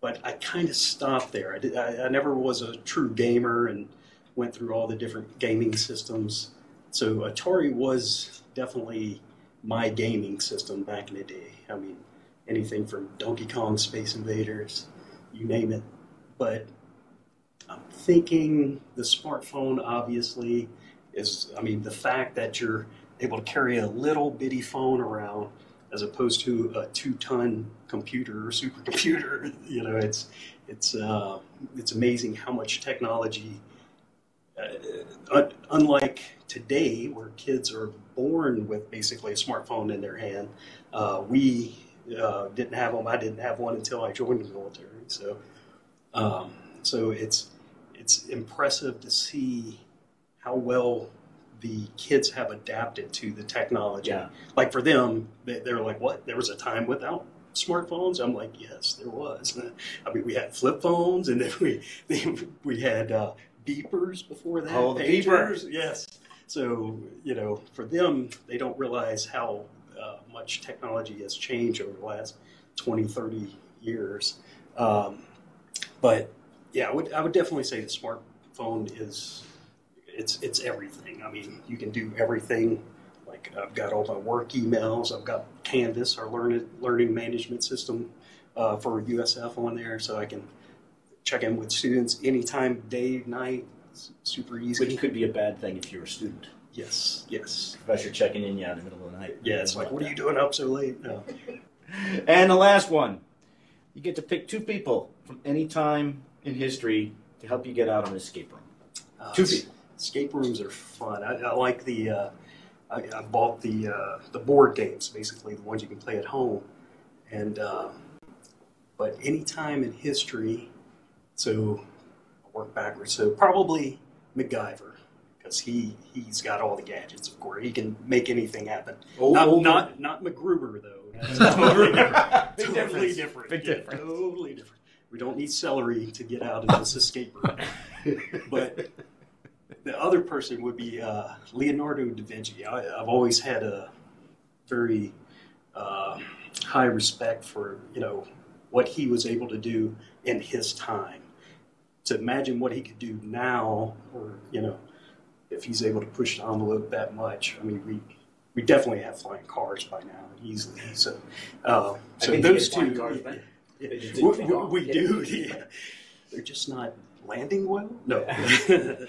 but I kind of stopped there. I, did, I, I never was a true gamer and went through all the different gaming systems. So Atari was definitely my gaming system back in the day. I mean, anything from Donkey Kong, Space Invaders, you name it. But I'm thinking the smartphone obviously is, I mean, the fact that you're able to carry a little bitty phone around as opposed to a two ton computer or supercomputer, you know, it's, it's, uh, it's amazing how much technology, uh, unlike today where kids are born with basically a smartphone in their hand, uh, we uh, didn't have them. I didn't have one until I joined the military. So, um, so it's it's impressive to see how well the kids have adapted to the technology. Yeah. Like for them, they, they're like, "What? There was a time without smartphones?" I'm like, "Yes, there was." I mean, we had flip phones, and then we we had uh, beepers before that. Oh, the beeper. Yes. So you know, for them, they don't realize how uh, much technology has changed over the last 20, 30 years. Um, but yeah, I would I would definitely say the smartphone is it's it's everything. I mean, you can do everything. Like I've got all my work emails. I've got Canvas, our learning learning management system uh, for USF on there, so I can check in with students anytime, day, night. It's super easy. Which could be a bad thing if you're a student. yes, yes, Professor checking in you in the middle of the night. yeah. It's like, what are you doing up so late? No. And the last one. You get to pick two people from any time in history to help you get out of an escape room. Uh, Two es- people. Escape rooms are fun. I, I like the. Uh, I, I bought the uh, the board games, basically the ones you can play at home, and um, but any time in history, so I'll work backwards. So probably MacGyver because he he's got all the gadgets. Of course, he can make anything happen. Oh, not oh, not not MacGruber though. That's totally different. Big totally difference. different. Big Yeah, difference. Totally different. We don't need celery to get out of this escape room. but the other person would be uh, Leonardo da Vinci. I, I've always had a very uh, high respect for you know what he was able to do in his time. To imagine what he could do now, or you know, if he's able to push the envelope that much, I mean, we we definitely have flying cars by now easily. So, uh, so those you get flying two, cars, yeah, They just we, we- off. we Yeah. do. Yeah. They're just not landing well. No,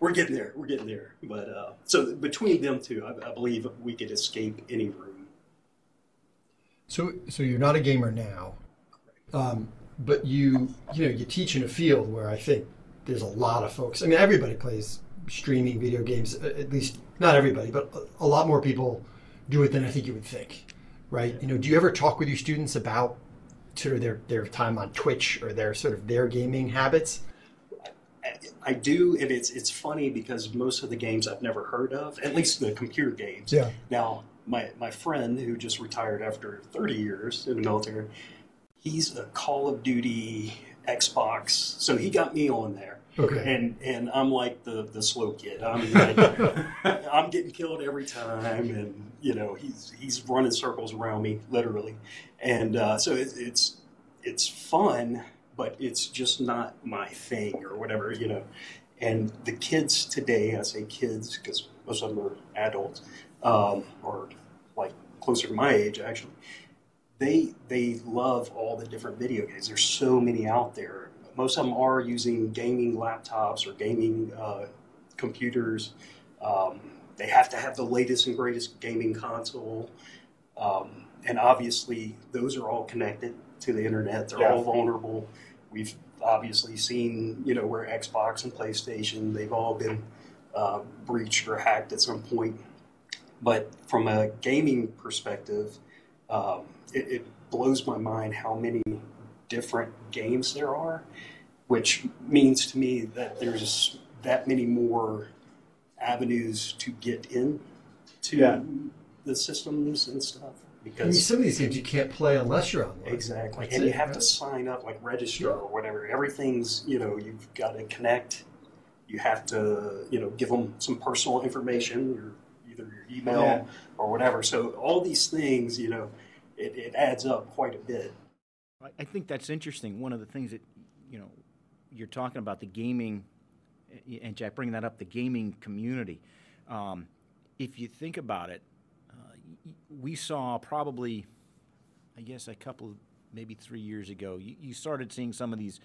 we're getting there. We're getting there. But uh, so between them two, I, I believe we could escape any room. So, so you're not a gamer now, um, but you, you know, you teach in a field where I think there's a lot of folks. I mean, everybody plays streaming video games. uh, At least not everybody, but a- a lot more people do it than I think you would think, right? You know, do you ever talk with your students about sort of their their time on Twitch or their sort of their gaming habits? I- do, and it's it's funny because most of the games I've never heard of, at least the computer games. Yeah. Now, my my friend who just retired after 30 years in the military, he's a Call of Duty Xbox, so he got me on there. Okay. And and I'm like the the slow kid. I'm like I'm getting killed every time, and you know he's he's running circles around me literally, and uh, so it, it's it's fun, but it's just not my thing or whatever you know. And the kids today, I say kids because most of them are adults, um, or like closer to my age actually. They they love all the different video games. There's so many out there. Most of them are using gaming laptops or gaming uh, computers. Um, they have to have the latest and greatest gaming console. Um, and obviously, those are all connected to the internet. They're Yeah. all vulnerable. We've obviously seen, you know, where Xbox and PlayStation, they've all been uh, breached or hacked at some point. But from a gaming perspective, um, it, it blows my mind how many different games there are, which means to me that there's that many more avenues to get in to Yeah. the systems and stuff. I mean, Because some of these games you can't play unless you're online. Exactly. That's and it, you have right? to sign up, like register Yeah. or whatever. Everything's, you know, you've got to connect. You have to, you know, give them some personal information, your either your email Yeah. or whatever. So all these things, you know, it, it adds up quite a bit. I- think that's interesting. One of the things that you know you're talking about the gaming, eh, and Jack bringing that up, the gaming community. Um, if you think about it, uh, we saw probably, I guess, a couple, maybe three years ago, you, you started seeing some of these,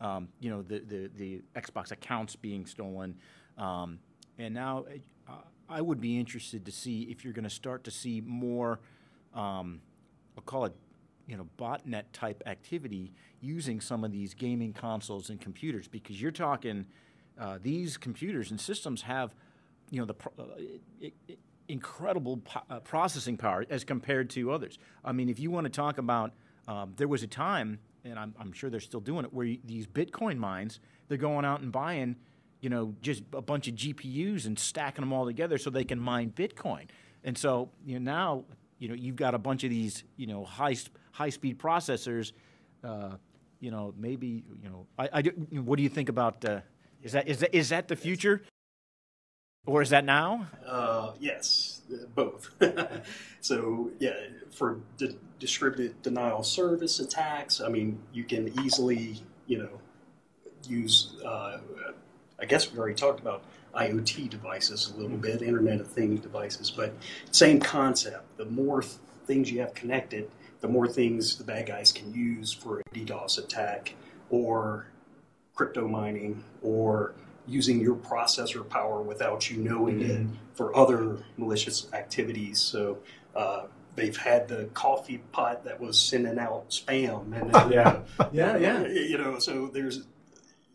um, you know, the, the the Xbox accounts being stolen, um, and now uh, I would be interested to see if you're going to start to see more. Um, I'll call it, you know, botnet type activity using some of these gaming consoles and computers because you're talking uh, these computers and systems have, you know, the pro- uh, i- i- incredible po- uh, processing power as compared to others. I mean, if you want to talk about, um, there was a time, and I'm, I'm sure they're still doing it, where you, these Bitcoin mines, they're going out and buying, you know, just a bunch of GPUs and stacking them all together so they can mine Bitcoin. And so, you know, now, you know, you've got a bunch of these, you know, high sp- high speed processors. Uh, you know, maybe, you know, I, I do, what do you think about? Uh, is that is that is that the future, or is that now? Uh, yes, both. so yeah, for di- distributed denial service attacks, I mean, you can easily, you know, use. Uh, I guess we already talked about IoT devices a little bit, Internet of Things devices, but same concept. The more th- things you have connected, the more things the bad guys can use for a DDoS attack or crypto mining or using your processor power without you knowing it for other malicious activities. So uh, they've had the coffee pot that was sending out spam, and Yeah. Yeah, yeah. you know, so there's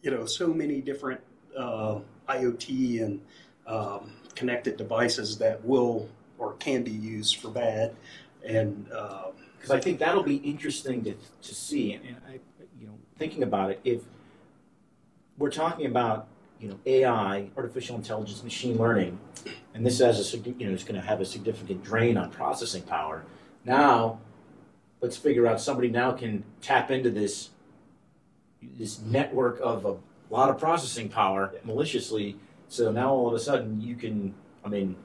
you know so many different uh, IoT and um, connected devices that will or can be used for bad, and um, because I think that'll be interesting to, to see. And, and I, you know, thinking about it, if we're talking about you know AI, artificial intelligence, machine learning, and this has a you know is going to have a significant drain on processing power. Now, let's figure out somebody now can tap into this this network of a lot of processing power maliciously. So now all of a sudden you can, I mean,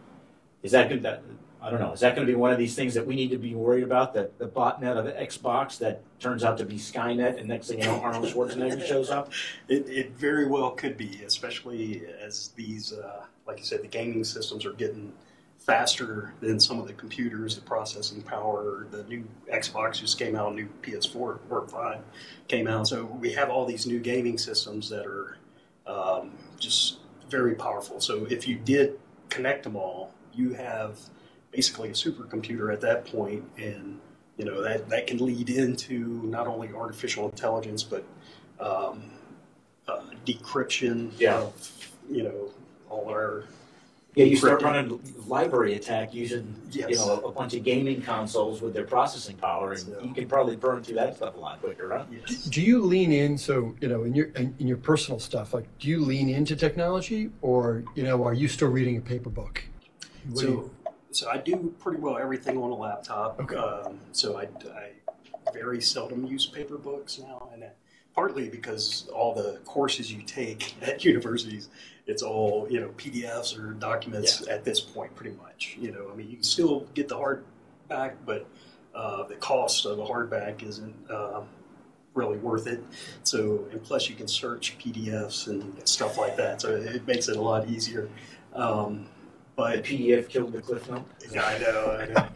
is that good? That I don't know. Is that going to be one of these things that we need to be worried about? That the botnet of Xbox that turns out to be Skynet, and next thing you know, Arnold Schwarzenegger shows up. It, it very well could be, especially as these, uh, like you said, the gaming systems are getting faster than some of the computers, the processing power. The new Xbox just came out, new PS4 or 5 came out. So we have all these new gaming systems that are um, just very powerful. So if you did connect them all, you have basically a supercomputer at that point, and you know that that can lead into not only artificial intelligence but um, uh, decryption Yeah. of you know all our Yeah, you start running library attack using you know a bunch of gaming consoles with their processing power, and So- you can probably burn through that stuff a lot quicker, right? yes. Do you lean in? So you know, in your in, in your personal stuff, like, do you lean into technology, or you know, are you still reading a paper book? What do you- So, I do pretty well everything on a laptop. Okay. Um, so I, I very seldom use paper books now, and that, partly because all the courses you take at universities, it's all you know PDFs or documents at this point, pretty much. You know, I mean, you can still get the hardback, but uh, the cost of a hardback isn't. Um, really worth it so and plus you can search pdfs and stuff like that so it makes it a lot easier um, The but PDF killed the cliff note. yeah, I know. I know.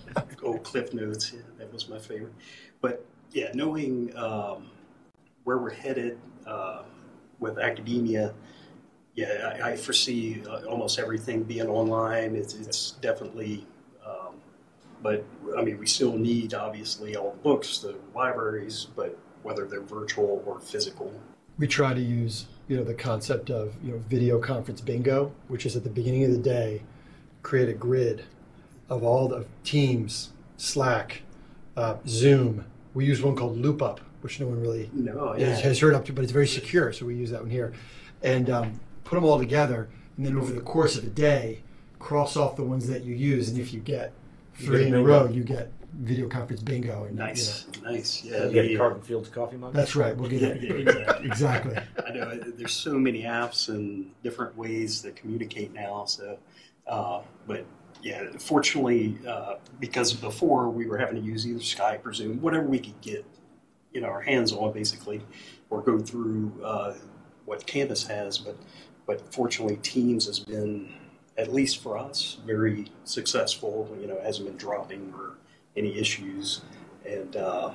Old Cliff Notes. Yeah, that was my favorite. But yeah, knowing um, where we're headed uh, with academia, yeah, I, I foresee uh, almost everything being online. It's, it's definitely, um, but I mean, we still need obviously all the books, the libraries, but whether they're virtual or physical. we try to use you know the concept of you know video conference bingo, which is at the beginning of the day, create a grid of all the Teams, Slack, uh, Zoom. We use one called LoopUp, which no one really No, has, has heard up to, but it's very secure, so we use that one here, and um, put them all together, and then over the course of a day, cross off the ones that you use, and if you get You three get in a bingo. row, you get video conference bingo. And, you know, Nice, nice. Yeah, You get a Carlton Fields coffee mug. that's right. We'll get Yeah, it yeah, exactly. exactly. I know there's so many apps and different ways to communicate now. So, uh, but yeah, fortunately, uh, because before we were having to use either Skype or Zoom, whatever we could get, you know, our hands on, basically, or go through uh, what Canvas has. But but fortunately, Teams has been, at least for us, very successful. You know, hasn't been dropping or any issues. And uh,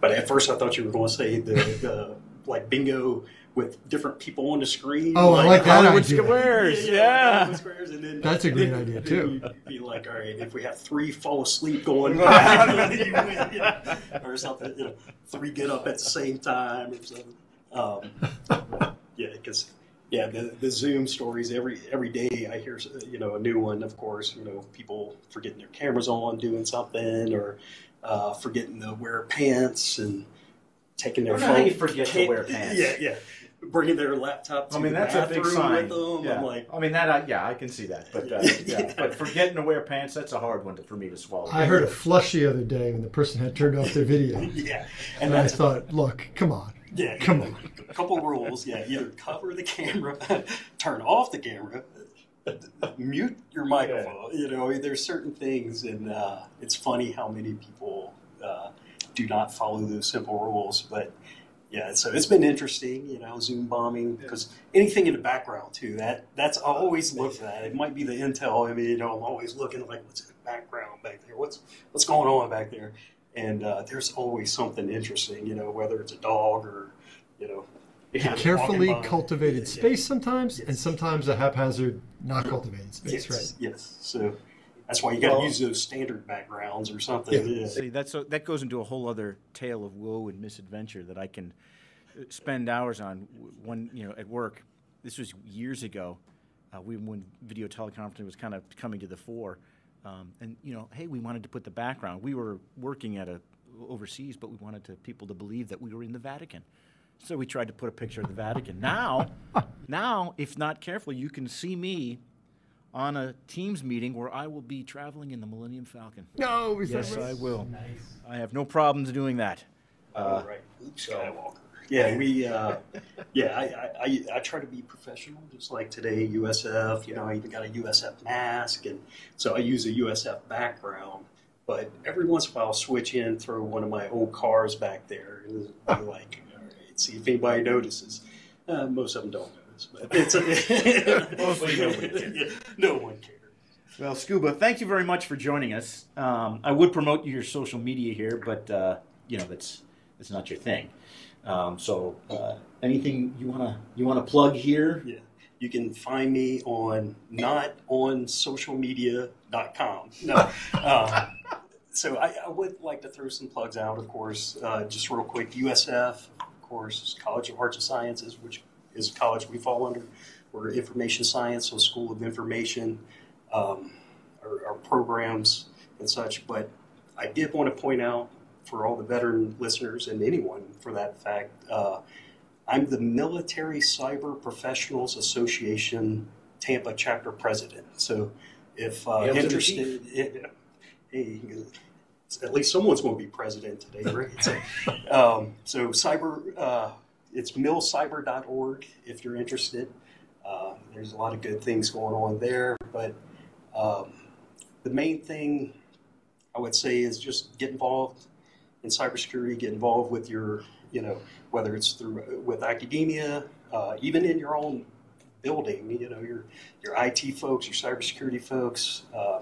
but at first, I thought you were going to say the, the like bingo with different people on the screen. Oh, I like that Hollywood idea. Squares, Yeah, yeah. Hollywood Squares, and then, That's a great then- idea, too. Be like, all right, if we have three fall asleep going, you win, you know, or something, you know, three get up at the same time or something. Um, yeah, because yeah, the, the Zoom stories every every day I hear you know a new one. Of course, you know people forgetting their cameras on, doing something, or uh, forgetting to wear pants and taking their I don't know phone. how you forget to wear pants. Yeah, yeah. Bringing their laptop to I mean, the that's a big bathroom sign. with them. Yeah. I'm like, I mean, that I, yeah, I can see that. But uh, Yeah. yeah. but forgetting to wear pants, that's a hard one to, for me to swallow. I heard a flush the other day when the person had turned off their video. yeah, And and I thought, look, come on. yeah. come on. A couple rules. Yeah, either cover the camera, turn off the camera, mute your microphone. You know, there's certain things, and uh, it's funny how many people uh, do not follow those simple rules. But yeah, so it's been interesting. You know, Zoom bombing because anything in the background too. That that's I always look for that. It might be the intel. I mean, you know, I'm always looking like what's in the background back there. What's what's going on back there? And uh, there's always something interesting. You know, whether it's a dog or you know. A carefully walking by. cultivated Yeah. space sometimes, and sometimes a haphazard, not cultivated space, Yes, right? yes. So that's why you got to Well- use those standard backgrounds or something. Yeah. Yeah. See, that's a, that goes into a whole other tale of woe and misadventure that I can uh, spend hours on. w- One, you know, at work. This was years ago. Uh, we when video teleconferencing was kind of coming to the fore, um, and you know, hey, we wanted to put the background. We were working at a overseas, but we wanted to, people to believe that we were in the Vatican. So we tried to put a picture of the Vatican. Now, now, if not careful, you can see me on a Teams meeting where I will be traveling in the Millennium Falcon. No, is Yes, that right? I will. Nice. I have no problems doing that. Uh, right. Luke Skywalker. yeah, we, uh, yeah, I, I, I, I try to be professional, just like today, USF, you know, I even got a USF mask, and so I use a USF background. But every once in a while, I'll switch in, throw one of my old cars back there, and be like, all right, see if anybody notices. Uh, most of them don't notice, but it's a, Mostly nobody cares. no one cares. Well, Scuba, thank you very much for joining us. Um, I would promote your social media here, but uh, you know that's that's not your thing. Um, so, uh, anything you wanna you wanna plug here? Yeah. You can find me on not on socialmedia.com. No. Uh, so I, I would like to throw some plugs out, of course, uh, just real quick. USF, of course, College of Arts and Sciences, which is a college we fall under. We're information science, so School of Information, um, our, our programs and such. But I did want to point out for all the veteran listeners and anyone for that fact, uh, I'm the Military Cyber Professionals Association Tampa chapter president. So if uh, interested, in, hey, at least someone's going to be president today, right? so, um, so cyber, uh, it's milcyber.org if you're interested. Uh, there's a lot of good things going on there, but um, the main thing I would say is just get involved in cybersecurity, get involved with your, you know, whether it's through with academia, uh, even in your own building, you know, your your IT folks, your cybersecurity folks, uh,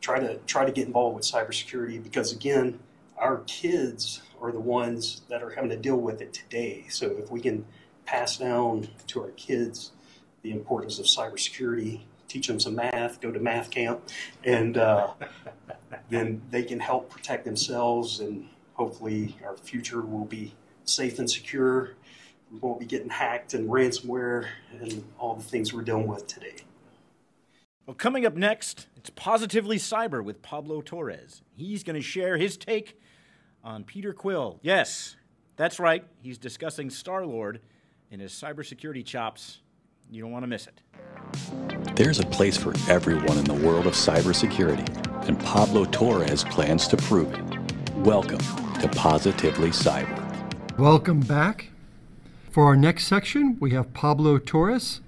try to try to get involved with cybersecurity because again, our kids are the ones that are having to deal with it today. So if we can pass down to our kids the importance of cybersecurity, teach them some math, go to math camp, and uh, then they can help protect themselves and hopefully our future will be safe and secure. We won't be getting hacked and ransomware and all the things we're dealing with today. Well, coming up next, it's Positively Cyber with Pablo Torres. He's going to share his take on Peter Quill. Yes, that's right. He's discussing Star Lord in his cybersecurity chops. You don't want to miss it. There's a place for everyone in the world of cybersecurity, and Pablo Torres plans to prove it. Welcome to Positively Cyber. Welcome back. For our next section, we have Pablo Torres,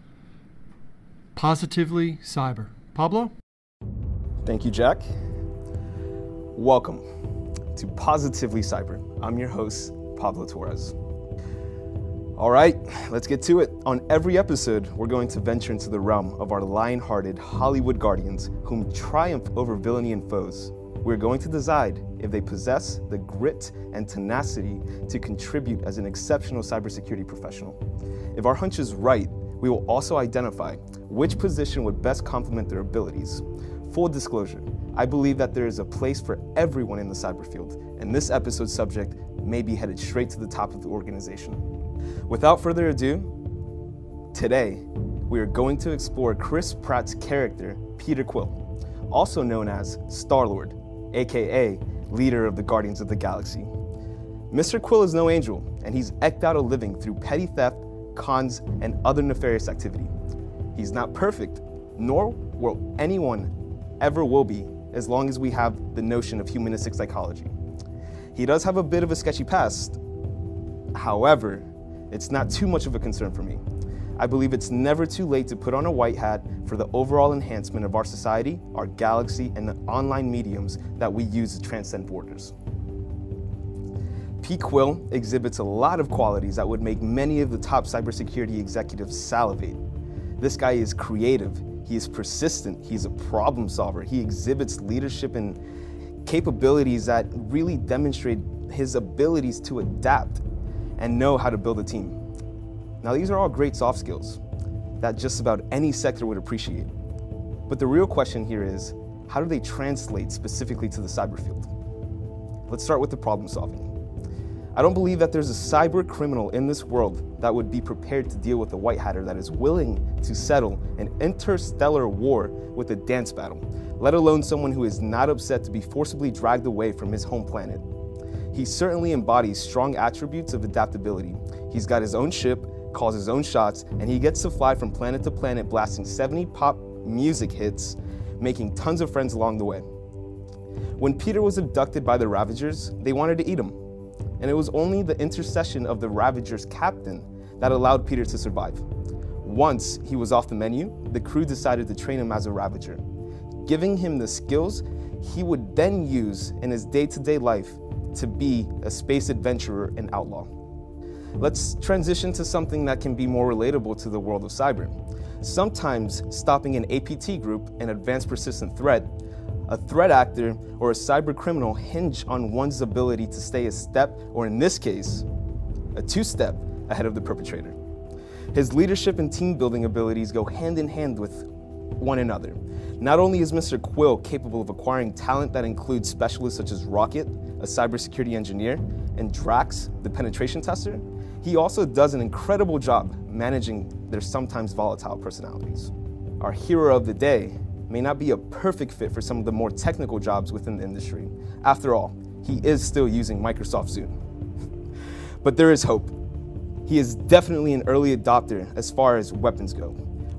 Positively Cyber. Pablo? Thank you, Jack. Welcome to Positively Cyber. I'm your host, Pablo Torres. All right, let's get to it. On every episode, we're going to venture into the realm of our lion hearted Hollywood guardians whom triumph over villainy and foes. We're going to decide if they possess the grit and tenacity to contribute as an exceptional cybersecurity professional. If our hunch is right, we will also identify which position would best complement their abilities. Full disclosure, I believe that there is a place for everyone in the cyber field, and this episode's subject may be headed straight to the top of the organization. Without further ado, today we are going to explore Chris Pratt's character, Peter Quill, also known as Star Lord, aka leader of the Guardians of the Galaxy. Mr. Quill is no angel, and he's eked out a living through petty theft, cons, and other nefarious activity. He's not perfect, nor will anyone ever will be as long as we have the notion of humanistic psychology. He does have a bit of a sketchy past. However, it's not too much of a concern for me. I believe it's never too late to put on a white hat for the overall enhancement of our society, our galaxy, and the online mediums that we use to transcend borders. P. Quill exhibits a lot of qualities that would make many of the top cybersecurity executives salivate. This guy is creative, he is persistent, he's a problem solver, he exhibits leadership and capabilities that really demonstrate his abilities to adapt and know how to build a team. Now, these are all great soft skills that just about any sector would appreciate. But the real question here is how do they translate specifically to the cyber field? Let's start with the problem solving. I don't believe that there's a cyber criminal in this world that would be prepared to deal with a white hatter that is willing to settle an interstellar war with a dance battle, let alone someone who is not upset to be forcibly dragged away from his home planet. He certainly embodies strong attributes of adaptability. He's got his own ship, calls his own shots, and he gets to fly from planet to planet blasting 70 pop music hits, making tons of friends along the way. When Peter was abducted by the Ravagers, they wanted to eat him. And it was only the intercession of the Ravager's captain that allowed Peter to survive. Once he was off the menu, the crew decided to train him as a Ravager, giving him the skills he would then use in his day to day life to be a space adventurer and outlaw. Let's transition to something that can be more relatable to the world of cyber. Sometimes stopping an APT group, an advanced persistent threat, a threat actor, or a cyber criminal hinge on one's ability to stay a step, or in this case, a two step ahead of the perpetrator. His leadership and team building abilities go hand in hand with one another. Not only is Mr. Quill capable of acquiring talent that includes specialists such as Rocket, a cybersecurity engineer, and Drax, the penetration tester, he also does an incredible job managing their sometimes volatile personalities. Our hero of the day may not be a perfect fit for some of the more technical jobs within the industry. After all, he is still using Microsoft Zune. but there is hope. He is definitely an early adopter as far as weapons go.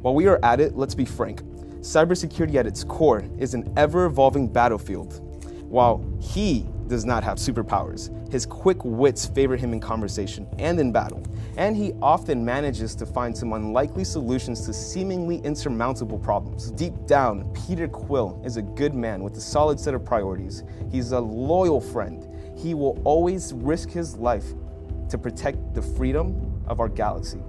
While we are at it, let's be frank. Cybersecurity at its core is an ever evolving battlefield. While he does not have superpowers, his quick wits favor him in conversation and in battle, and he often manages to find some unlikely solutions to seemingly insurmountable problems. Deep down, Peter Quill is a good man with a solid set of priorities. He's a loyal friend. He will always risk his life to protect the freedom of our galaxy.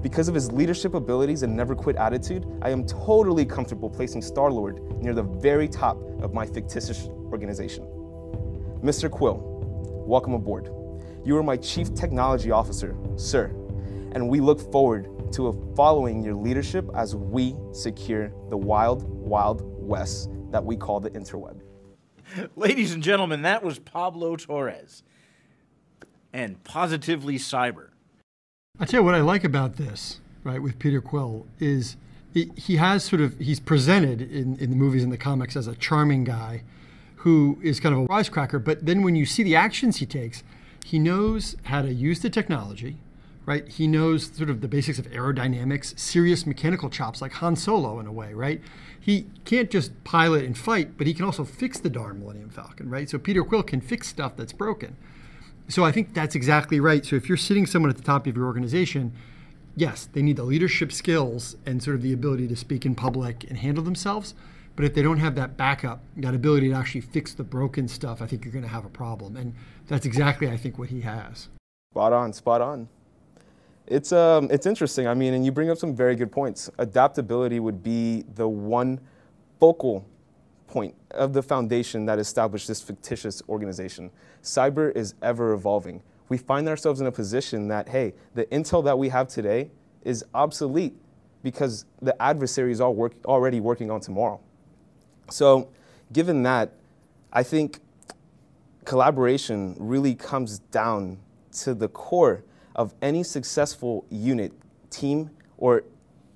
Because of his leadership abilities and never quit attitude, I am totally comfortable placing Star Lord near the very top of my fictitious organization. Mr. Quill, welcome aboard. You are my Chief Technology Officer, sir, and we look forward to following your leadership as we secure the wild, wild west that we call the interweb. Ladies and gentlemen, that was Pablo Torres and positively cyber. I tell you what I like about this, right, with Peter Quill is he, he has sort of he's presented in, in the movies and the comics as a charming guy who is kind of a wisecracker, but then when you see the actions he takes, he knows how to use the technology, right? He knows sort of the basics of aerodynamics, serious mechanical chops like Han Solo in a way, right? He can't just pilot and fight, but he can also fix the darn Millennium Falcon, right? So Peter Quill can fix stuff that's broken. So I think that's exactly right. So if you're sitting someone at the top of your organization, yes, they need the leadership skills and sort of the ability to speak in public and handle themselves. But if they don't have that backup, that ability to actually fix the broken stuff, I think you're going to have a problem. And that's exactly, I think, what he has. Spot on, spot on. It's, um, it's interesting. I mean, and you bring up some very good points. Adaptability would be the one focal point of the foundation that established this fictitious organization. Cyber is ever evolving. We find ourselves in a position that, hey, the intel that we have today is obsolete because the adversary is all work, already working on tomorrow. So, given that, I think collaboration really comes down to the core of any successful unit, team, or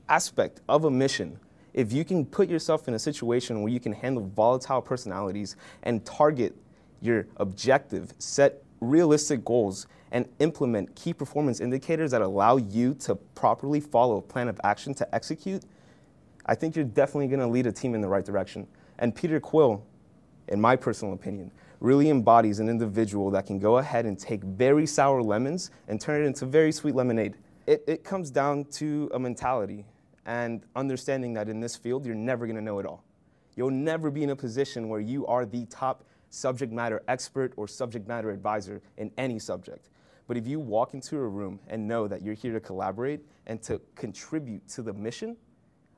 aspect of a mission if you can put yourself in a situation where you can handle volatile personalities and target your objective, set realistic goals, and implement key performance indicators that allow you to properly follow a plan of action to execute, I think you're definitely going to lead a team in the right direction. And Peter Quill, in my personal opinion, really embodies an individual that can go ahead and take very sour lemons and turn it into very sweet lemonade. It, it comes down to a mentality and understanding that in this field, you're never going to know it all. You'll never be in a position where you are the top subject matter expert or subject matter advisor in any subject. But if you walk into a room and know that you're here to collaborate and to contribute to the mission,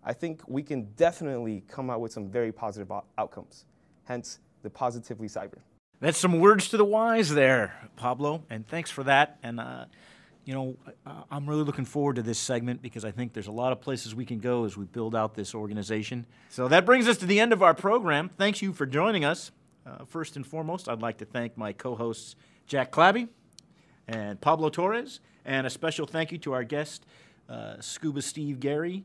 I think we can definitely come out with some very positive outcomes. Hence, the positively cyber. That's some words to the wise there, Pablo, and thanks for that. And uh, you know, I'm really looking forward to this segment because I think there's a lot of places we can go as we build out this organization. So that brings us to the end of our program. Thanks you for joining us. Uh, first and foremost, I'd like to thank my co hosts, Jack Clabby and Pablo Torres, and a special thank you to our guest, uh, Scuba Steve Gary.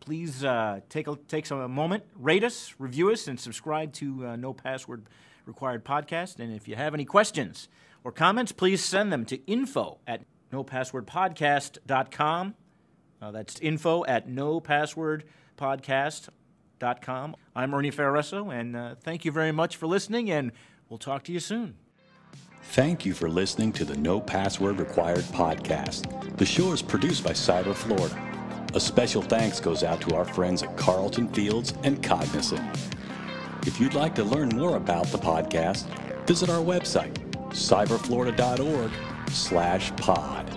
Please uh, take, a, take some, a moment, rate us, review us, and subscribe to uh, No Password Required Podcast. And if you have any questions or comments, please send them to info at nopasswordpodcast.com. Uh, that's info at nopasswordpodcast.com. I'm Ernie Ferraresso, and uh, thank you very much for listening, and we'll talk to you soon. Thank you for listening to the No Password Required podcast. The show is produced by Cyber Florida. A special thanks goes out to our friends at Carlton Fields and Cognizant. If you'd like to learn more about the podcast, visit our website, cyberflorida.org slash pod.